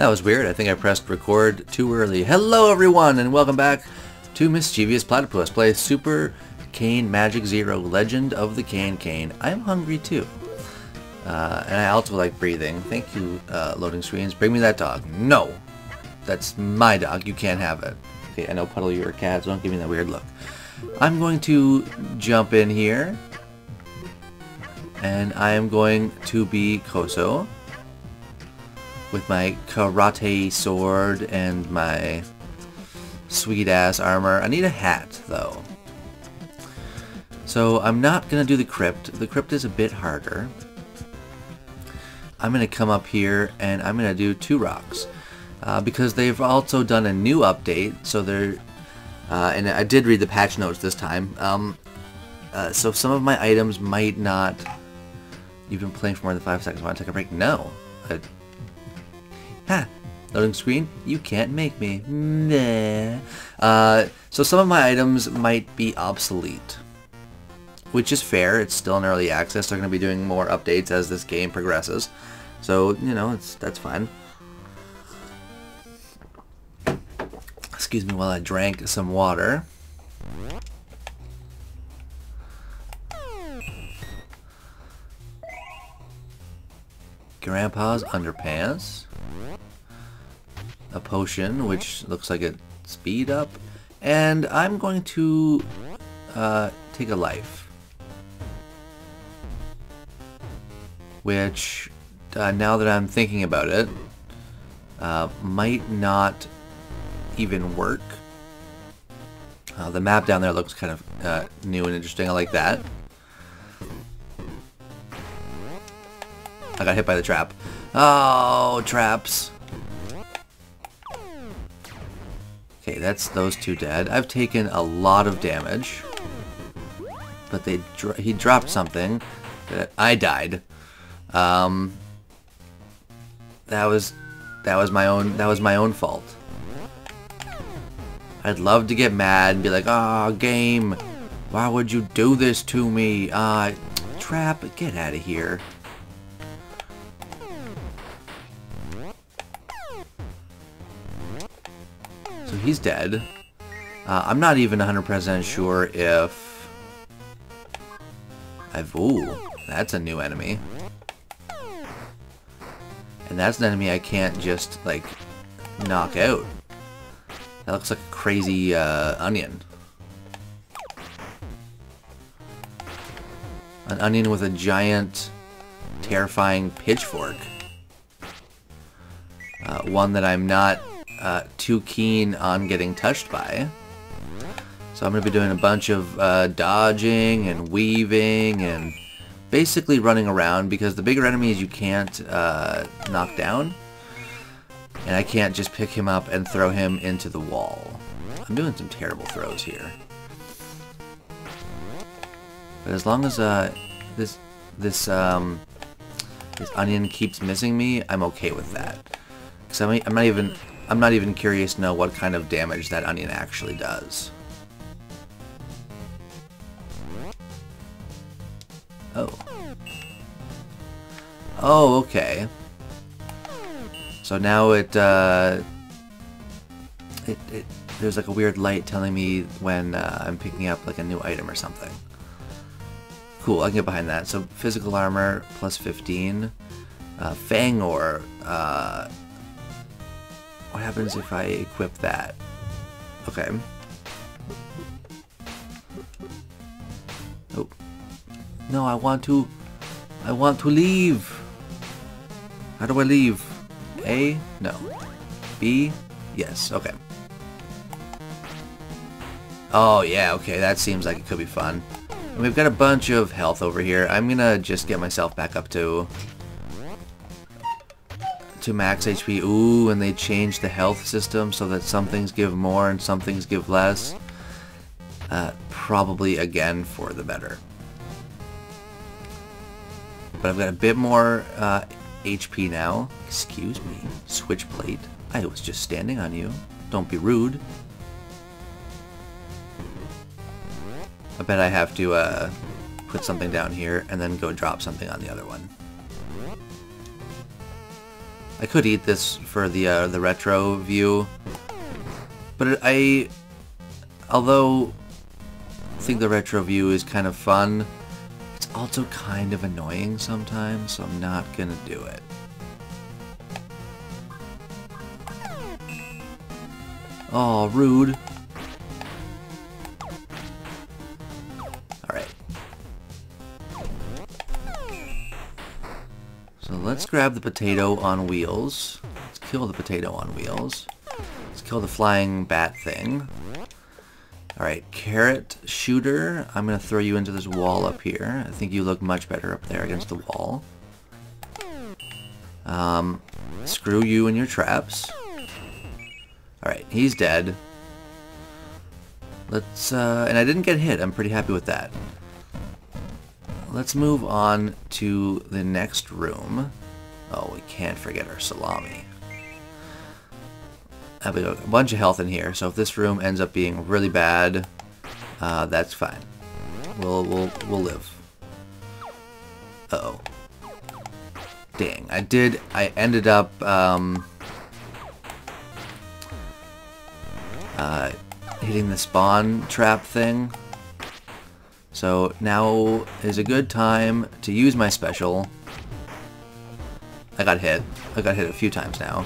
That was weird. I think I pressed record too early. Hello everyone and welcome back to Mischievous Platypus. Play Super Cane Magic Zero Legend of the Cane Cane. I'm hungry too. Uh, and I also like breathing. Thank you, uh, loading screens. Bring me that dog. No! That's my dog. You can't have it. Okay, I know Puddle, you're a cat, so don't give me that weird look. I'm going to jump in here. And I am going to be Koso. With my karate sword and my sweet ass armor. I need a hat, though. So I'm not going to do the crypt. The crypt is a bit harder. I'm going to come up here and I'm going to do two rocks. Uh, because they've also done a new update, so they're... Uh, and I did read the patch notes this time. Um, uh, so some of my items might not... You've been playing for more than five seconds. Want to take a break? No. I, ha! Loading screen? You can't make me. Nah. Uh, so some of my items might be obsolete. Which is fair. It's still in early access. They're going to be doing more updates as this game progresses. So, you know, it's that's fine. Excuse me while I drank some water. Grandpa's underpants. Potion, which looks like it speed up. And I'm going to uh, take a life. Which, uh, now that I'm thinking about it, uh, might not even work. Uh, the map down there looks kind of uh, new and interesting. I like that. I got hit by the trap. Oh, traps. That's those two dead. I've taken a lot of damage. But they dro he dropped something. That I died. Um, that was that was my own that was my own fault. I'd love to get mad and be like, ah, oh, game, why would you do this to me? Uh, trap, get out of here. He's dead. Uh, I'm not even 100% sure if... I've... Ooh, that's a new enemy. And that's an enemy I can't just, like, knock out. That looks like a crazy uh, onion. An onion with a giant, terrifying pitchfork. Uh, one that I'm not uh, too keen on getting touched by. So I'm going to be doing a bunch of uh, dodging and weaving and basically running around because the bigger enemies you can't uh, knock down. And I can't just pick him up and throw him into the wall. I'm doing some terrible throws here. But as long as uh, this this um, this onion keeps missing me, I'm okay with that. Cause I'm, I'm not even I'm not even curious to know what kind of damage that onion actually does. Oh. Oh, okay. So now it, uh, it, it, there's like a weird light telling me when uh, I'm picking up like a new item or something. Cool, I can get behind that. So physical armor plus 15. Uh, Fang Ore. Uh, what happens if I equip that? Okay. Oh. No, I want to... I want to leave. How do I leave? A? No. B? Yes, okay. Oh, yeah, okay, that seems like it could be fun. And we've got a bunch of health over here. I'm gonna just get myself back up to... to max HP. Ooh, and they changed the health system so that some things give more and some things give less. Uh, probably, again, for the better. But I've got a bit more uh, HP now. Excuse me, switch plate. I was just standing on you. Don't be rude. I bet I have to uh, put something down here and then go drop something on the other one. I could eat this for the uh, the retro view, but I, although I think the retro view is kind of fun, it's also kind of annoying sometimes, so I'm not gonna do it. Oh, rude. Grab the potato on wheels. Let's kill the potato on wheels. Let's kill the flying bat thing. Alright, carrot shooter. I'm going to throw you into this wall up here. I think you look much better up there against the wall. Um, screw you and your traps. Alright, he's dead. Let's, uh, and I didn't get hit. I'm pretty happy with that. Let's move on to the next room. Oh, we can't forget our salami. I have a bunch of health in here, so if this room ends up being really bad, uh, that's fine. We'll, we'll, we'll live. Uh oh Dang, I did, I ended up, um, uh, hitting the spawn trap thing. So now is a good time to use my special. I got hit. I got hit a few times now.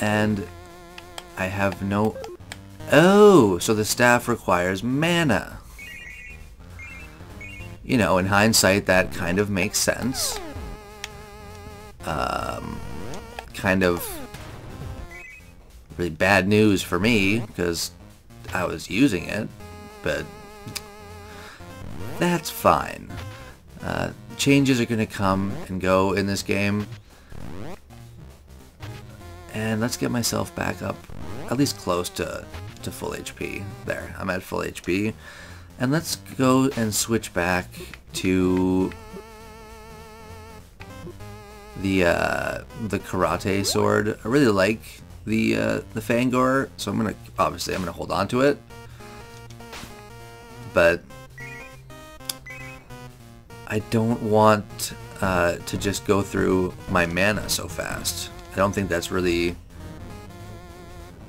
And I have no... Oh, so the staff requires mana. You know, in hindsight, that kind of makes sense. Um, kind of really bad news for me because I was using it, but that's fine. Uh, changes are going to come and go in this game. And let's get myself back up at least close to, to full HP. There, I'm at full HP. And let's go and switch back to the uh, the karate sword. I really like the uh, the Fangor, so I'm gonna obviously I'm gonna hold on to it. But I don't want uh, to just go through my mana so fast. I don't think that's really.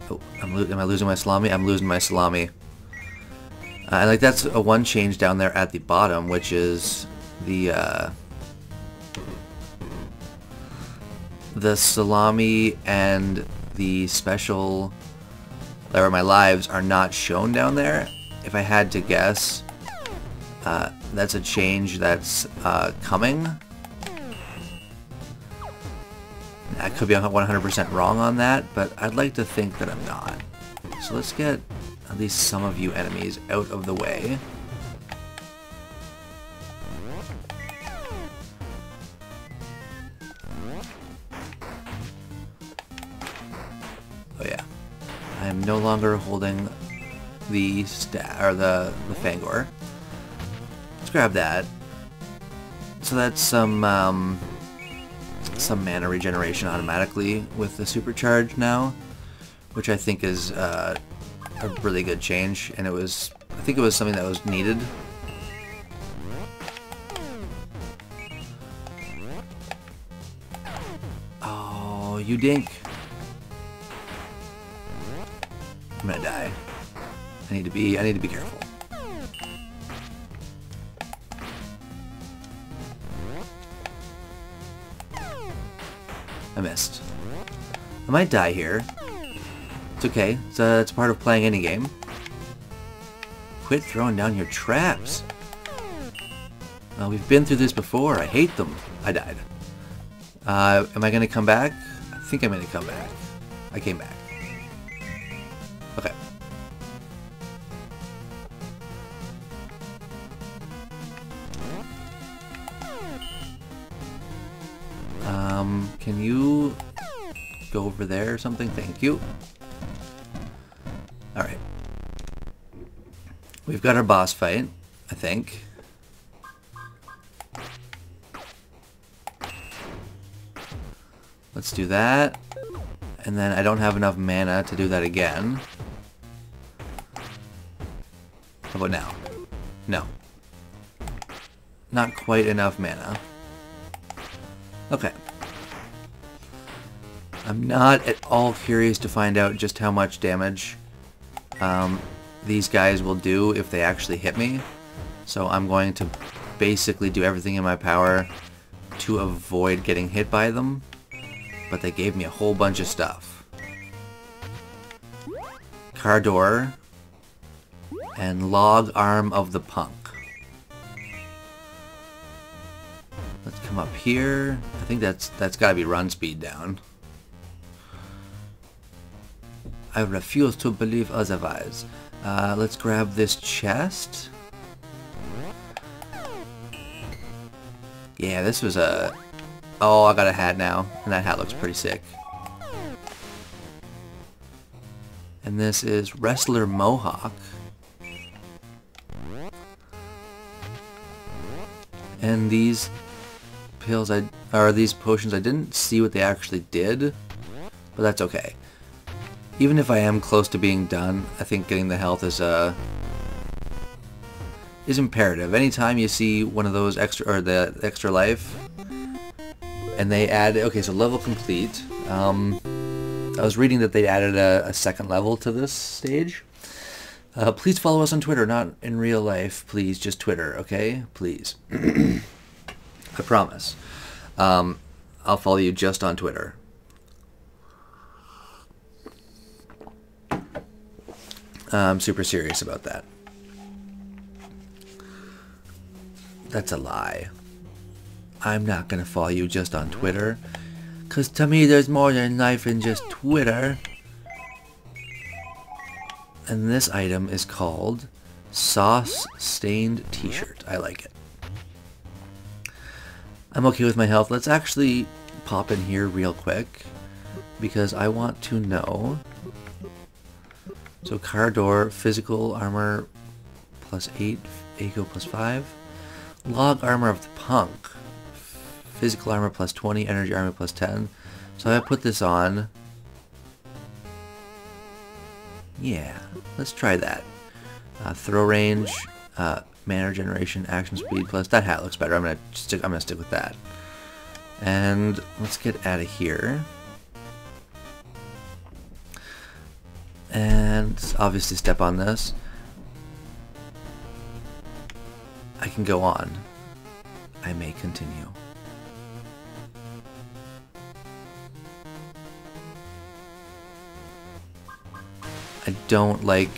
Oh, I'm am I losing my salami? I'm losing my salami. Uh, like that's a one change down there at the bottom, which is the uh, the salami and the special or my lives are not shown down there. If I had to guess, uh, that's a change that's uh, coming. I could be 100% wrong on that, but I'd like to think that I'm not. So let's get at least some of you enemies out of the way. Oh yeah. I am no longer holding the sta or the the Fangor. Let's grab that. So that's some um, some mana regeneration automatically with the supercharge now, which I think is uh, a really good change, and it was I think it was something that was needed. Oh, you dink. I'm gonna die. I need to be, I need to be careful. I might die here. It's okay. It's, uh, it's part of playing any game. Quit throwing down your traps. Uh, we've been through this before. I hate them. I died. Uh, am I going to come back? I think I'm going to come back. I came back. Okay. Um, can you go over there or something? Thank you. Alright. We've got our boss fight, I think. Let's do that. And then I don't have enough mana to do that again. How about now? No. not quite enough mana. Okay. I'm not at all curious to find out just how much damage um, these guys will do if they actually hit me. So I'm going to basically do everything in my power to avoid getting hit by them. But they gave me a whole bunch of stuff. Car door. and Log Arm of the Punk. Let's come up here. I think that's that's got to be run speed down. I refuse to believe otherwise. Uh, let's grab this chest. Yeah, this was a... Oh, I got a hat now, and that hat looks pretty sick. And this is Wrestler Mohawk. And these pills I or these potions I didn't see what they actually did, but that's okay. Even if I am close to being done, I think getting the health is uh is imperative. Anytime you see one of those extra or the extra life, and they add okay, so level complete. Um, I was reading that they added a, a second level to this stage. Uh, please follow us on Twitter, not in real life. Please, just Twitter, okay? Please. I promise. Um, I'll follow you just on Twitter. I'm super serious about that. That's a lie. I'm not gonna follow you just on Twitter. Cause to me there's more than life in just Twitter. And this item is called Sauce Stained T-shirt. I like it. I'm okay with my health. Let's actually pop in here real quick because I want to know. So Cardor, physical armor plus 8, Eco plus 5. Log armor of the punk. Physical armor plus 20, energy armor plus 10. So I put this on. Yeah, let's try that. Uh, throw range, uh, mana generation, action speed plus. That hat looks better. I'm gonna stick. I'm gonna stick with that. And let's get out of here. And obviously step on this. I can go on. I may continue. I don't like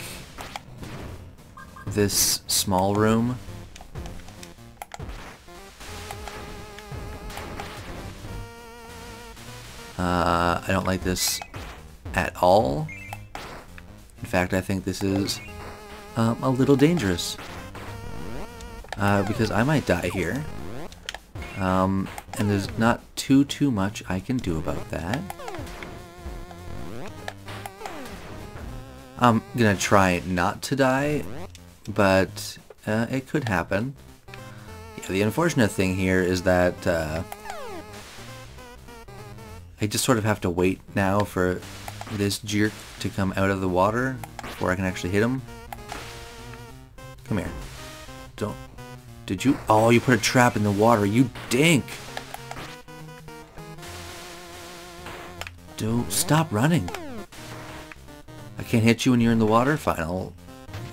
this small room. Uh, I don't like this at all. Fact, I think this is um, a little dangerous. Uh, because I might die here. Um, and there's not too, too much I can do about that. I'm gonna try not to die, but uh, it could happen. Yeah, the unfortunate thing here is that uh, I just sort of have to wait now for this jerk to come out of the water before I can actually hit him. Come here. Don't... Did you... Oh, you put a trap in the water. You dink! Don't... Stop running. I can't hit you when you're in the water? Fine, I'll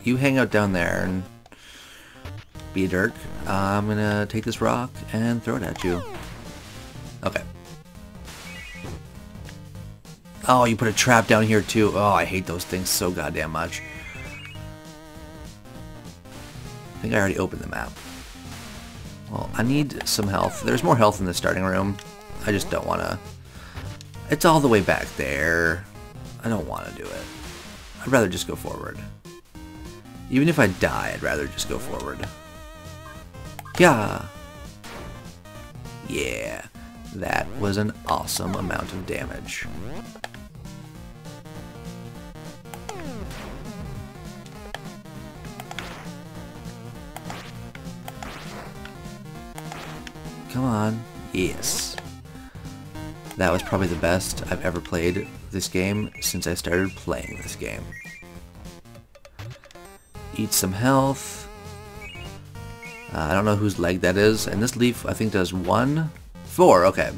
you hang out down there and be a dirk. Uh, I'm gonna take this rock and throw it at you. Okay. Oh, you put a trap down here too. Oh, I hate those things so goddamn much. I think I already opened the map. Well, I need some health. There's more health in the starting room. I just don't want to... It's all the way back there. I don't want to do it. I'd rather just go forward. Even if I die, I'd rather just go forward. Yeah. Yeah. That was an awesome amount of damage. Come on. Yes. That was probably the best I've ever played this game since I started playing this game. Eat some health. Uh, I don't know whose leg that is. And this leaf, I think, does one, four. Okay.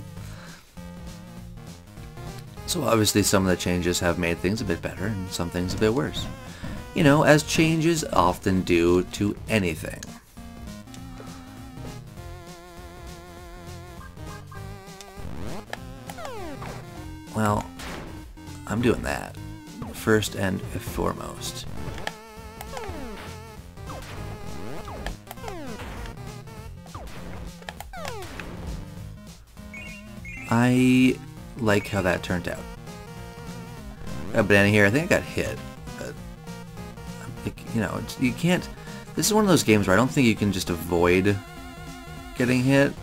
So obviously some of the changes have made things a bit better and some things a bit worse. You know, as changes often do to anything. Well, I'm doing that. First and foremost. I like how that turned out. Got a banana here. I think I got hit. But, you know, you can't... This is one of those games where I don't think you can just avoid getting hit.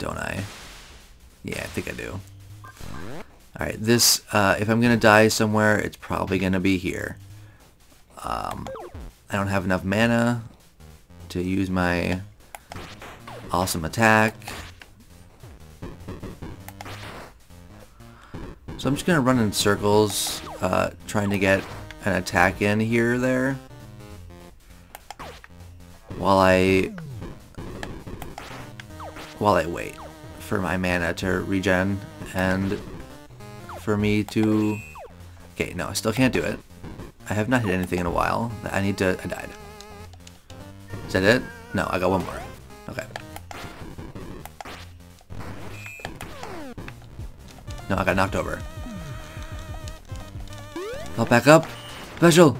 All the enemies, don't I? Yeah, I think I do. Alright, this, uh, if I'm gonna die somewhere, it's probably gonna be here. Um, I don't have enough mana to use my awesome attack. So I'm just going to run in circles, uh, trying to get an attack in here or there. While I... While I wait for my mana to regen and for me to... Okay, no, I still can't do it. I have not hit anything in a while. I need to... I died. Is that it? No, I got one more. Okay. No, I got knocked over. I'll back up. Special!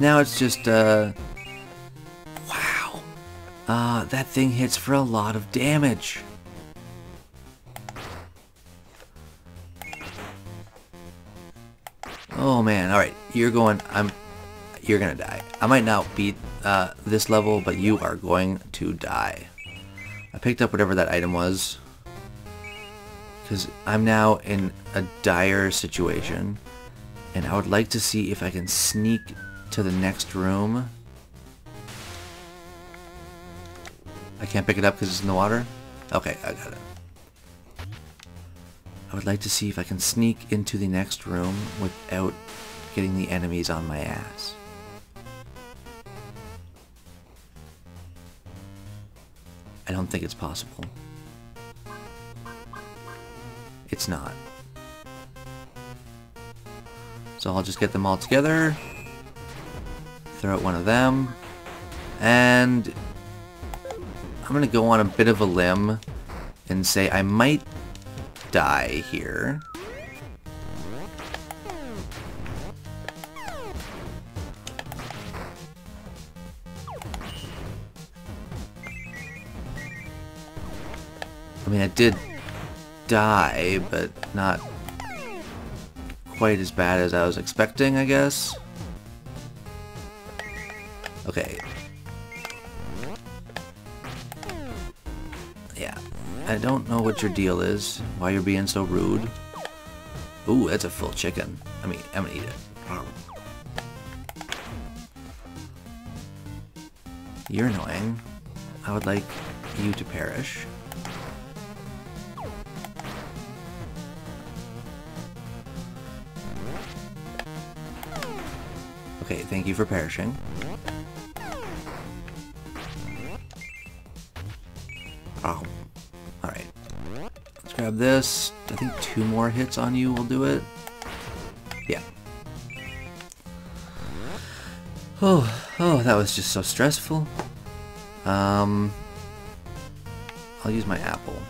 Now it's just, uh... Wow. Uh, that thing hits for a lot of damage. Oh man, alright, you're going, I'm, you're gonna die. I might not beat uh, this level, but you are going to die. I picked up whatever that item was. Because I'm now in a dire situation. And I would like to see if I can sneak to the next room I can't pick it up because it's in the water? Okay, I got it. I would like to see if I can sneak into the next room without getting the enemies on my ass. I don't think it's possible. It's not. So I'll just get them all together, throw out one of them, and I'm going to go on a bit of a limb and say I might die here. I mean, I did die, but not quite as bad as I was expecting, I guess. Okay, Yeah. I don't know what your deal is, why you're being so rude. Ooh, that's a full chicken. I mean, I'm gonna eat it. You're annoying. I would like you to perish. Okay, thank you for perishing. This. I think two more hits on you will do it. Yeah. Oh, oh, that was just so stressful. Um, I'll use my apple.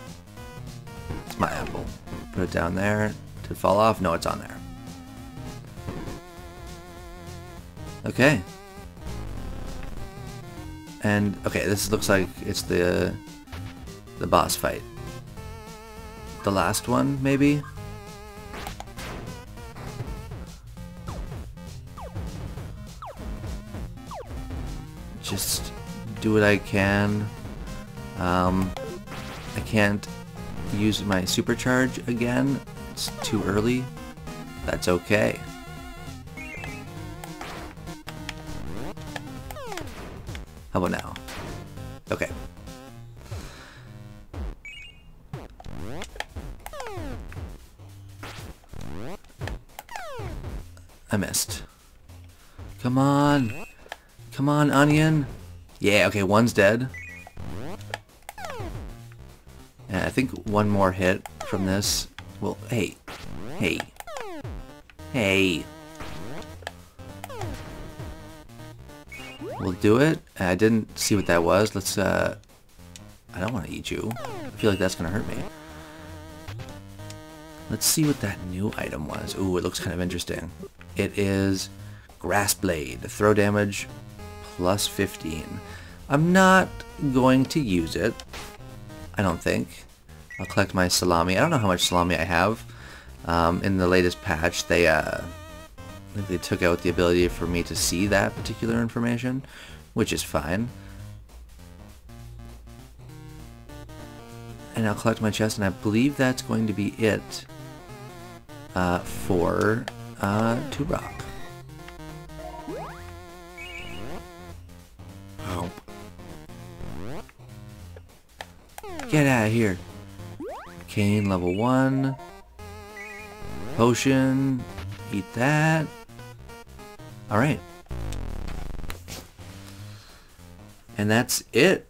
It's my apple. Put it down there. Did it fall off? No, it's on there. Okay. And, okay, this looks like it's the the boss fight the last one, maybe? Just do what I can. Um, I can't use my supercharge again. It's too early. That's okay. How about now? Okay. Come on. Come on, onion. Yeah, okay, one's dead. And I think one more hit from this will... Hey. Hey. Hey. We'll do it. I didn't see what that was. Let's, uh... I don't want to eat you. I feel like that's going to hurt me. Let's see what that new item was. Ooh, it looks kind of interesting. It is Grass Blade. Throw damage plus 15. I'm not going to use it. I don't think. I'll collect my salami. I don't know how much salami I have. Um, in the latest patch, they uh, they took out the ability for me to see that particular information, which is fine. And I'll collect my chest, and I believe that's going to be it uh, for uh, Two Rock. Get out of here. Cane level 1. Potion. Eat that. Alright. And that's it.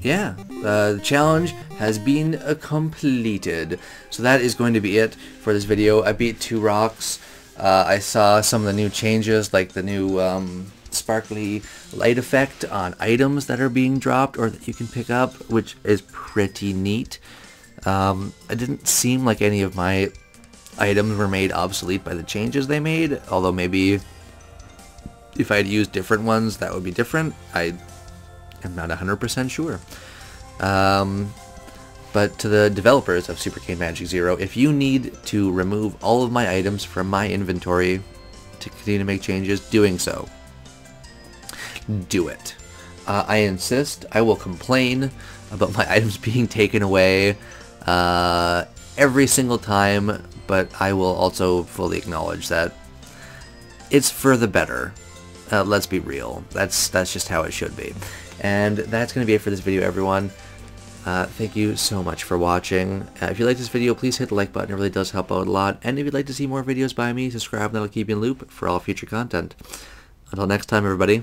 Yeah, uh, the challenge has been uh, completed. So that is going to be it for this video. I beat two rocks. Uh, I saw some of the new changes, like the new um, sparkly light effect on items that are being dropped or that you can pick up, which is pretty neat. Um, it didn't seem like any of my items were made obsolete by the changes they made, although maybe if I had used different ones, that would be different. I am not 100% sure. Um, but to the developers of Super Cane Magic Zero, if you need to remove all of my items from my inventory to continue to make changes, doing so do it. Uh, I insist. I will complain about my items being taken away uh, every single time, but I will also fully acknowledge that it's for the better. Uh, let's be real. That's that's just how it should be. And that's going to be it for this video, everyone. Uh, thank you so much for watching. Uh, if you like this video, please hit the like button. It really does help out a lot. And if you'd like to see more videos by me, subscribe and that'll keep you in loop for all future content. Until next time, everybody.